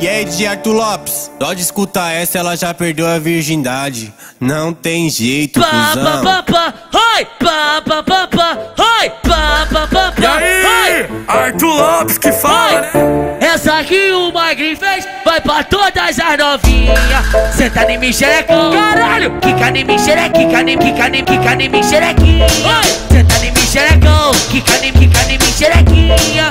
E aí, DJ Arthur Lopes? Só de escutar essa, ela já perdeu a virgindade. Não tem jeito, Pá, cuzão. pá, pá, pá, oi, pá, pá, pá, pá, oi, pá, pá, pá, E pá, aí, oi. Arthur Lopes que fala, né? Essa que o Magri fez vai pra todas as novinhas. Senta em mim, xerecão. Caralho! Quica em mim, xereque, quica em quica em quica em mim, xerequinha. Senta em mim, xerecão. Quica em quica em mim, xerequinha.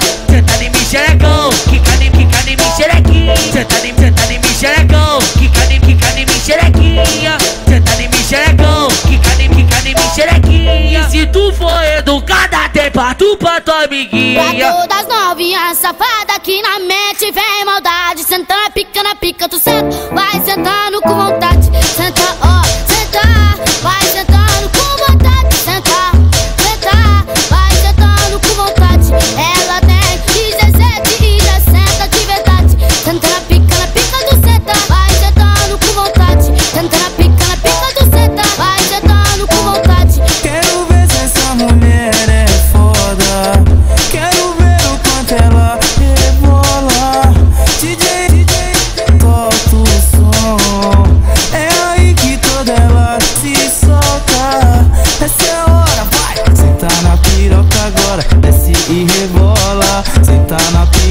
Xerequinha. E se tu for educada, tem pra tu pra tua Pra amiguinha. todas novinhas safadas que na mente vem maldade Senta na pica, na pica, tu senta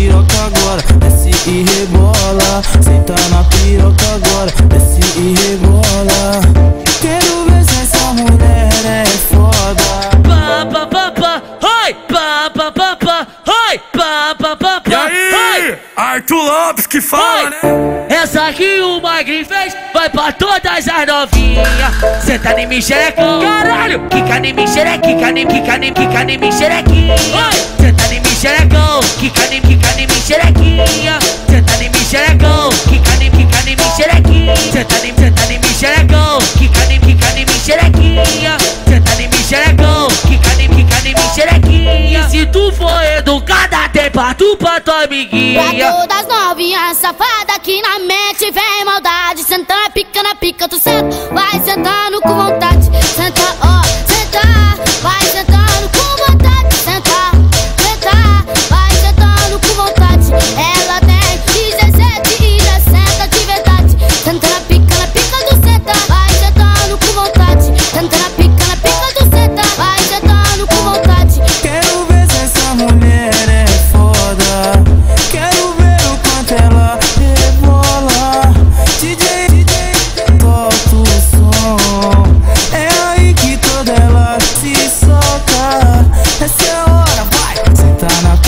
na piroca Arthur Lopes que fala, né? Essa que o Magri fez vai pra todas as novinhas. Senta em mim, xerecão. Caralho! Quica em mim, xereque, quica em quica em quica em mim, xerequinha. Senta em mim, xerecão. Quica em quica em mim, xerequinha. Tem pra tu pra tua Pra amiguinha. todas novinhas safadas que na mente vem maldade Senta na pica, na pica, tu senta Vai sentando com vontade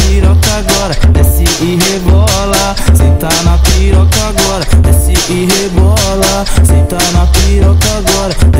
piroca agora, desce e rebola. Senta na piroca agora, desce e rebola. Senta na piroca agora.